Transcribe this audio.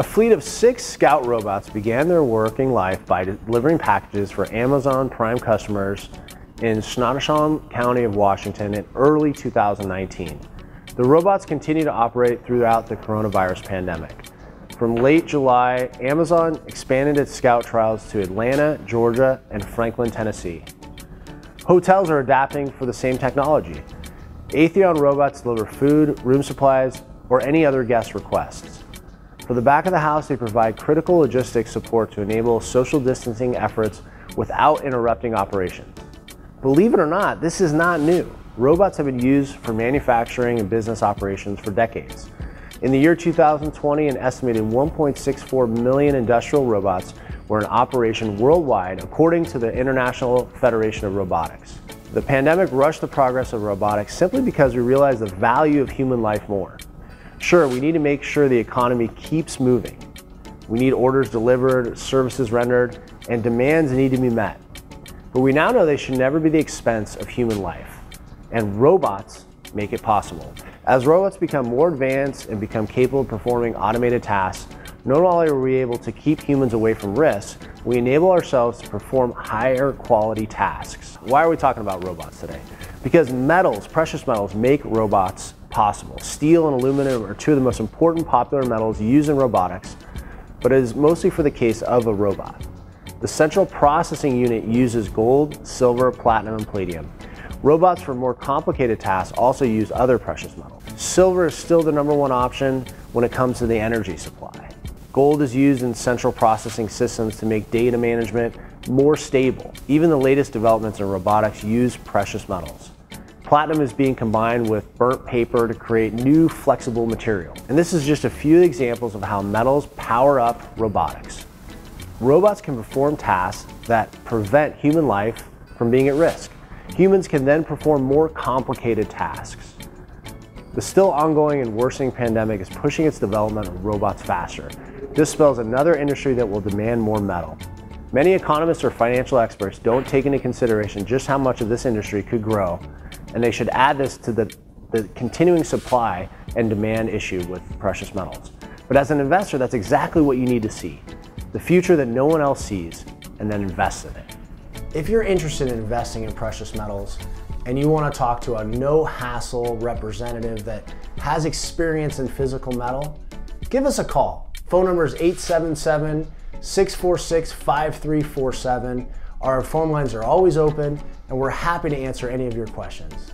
A fleet of six Scout robots began their working life by delivering packages for Amazon Prime customers in Snohomish County of Washington in early 2019. The robots continue to operate throughout the coronavirus pandemic. From late July, Amazon expanded its Scout trials to Atlanta, Georgia, and Franklin, Tennessee. Hotels are adapting for the same technology. Aethon robots deliver food, room supplies, or any other guest requests. For the back of the house, they provide critical logistics support to enable social distancing efforts without interrupting operations. Believe it or not, this is not new. Robots have been used for manufacturing and business operations for decades. In the year 2020, an estimated 1.64 million industrial robots were in operation worldwide, according to the International Federation of Robotics. The pandemic rushed the progress of robotics simply because we realized the value of human life more. Sure, we need to make sure the economy keeps moving. We need orders delivered, services rendered, and demands need to be met. But we now know they should never be the expense of human life. And robots make it possible. As robots become more advanced and become capable of performing automated tasks, not only are we able to keep humans away from risk, we enable ourselves to perform higher quality tasks. Why are we talking about robots today? Because metals, precious metals, make robots possible. Steel and aluminum are two of the most important popular metals used in robotics, but it is mostly for the case of a robot. The central processing unit uses gold, silver, platinum, and palladium. Robots for more complicated tasks also use other precious metals. Silver is still the number one option when it comes to the energy supply. Gold is used in central processing systems to make data management more stable. Even the latest developments in robotics use precious metals. Platinum is being combined with burnt paper to create new flexible material. And this is just a few examples of how metals power up robotics. Robots can perform tasks that prevent human life from being at risk. Humans can then perform more complicated tasks. The still ongoing and worsening pandemic is pushing its development of robots faster. This spells another industry that will demand more metal. Many economists or financial experts don't take into consideration just how much of this industry could grow and they should add this to the, the continuing supply and demand issue with precious metals. But as an investor, that's exactly what you need to see the future that no one else sees, and then invest in it. If you're interested in investing in precious metals and you want to talk to a no hassle representative that has experience in physical metal, give us a call. Phone number is 877 646 5347. Our phone lines are always open and we're happy to answer any of your questions.